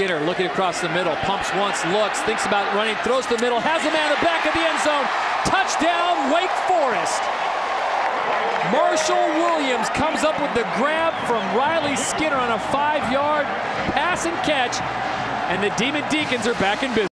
Skinner looking across the middle, pumps once, looks, thinks about running, throws to the middle, has a man in the back of the end zone. Touchdown, Wake Forest. Marshall Williams comes up with the grab from Riley Skinner on a five-yard pass and catch, and the Demon Deacons are back in business.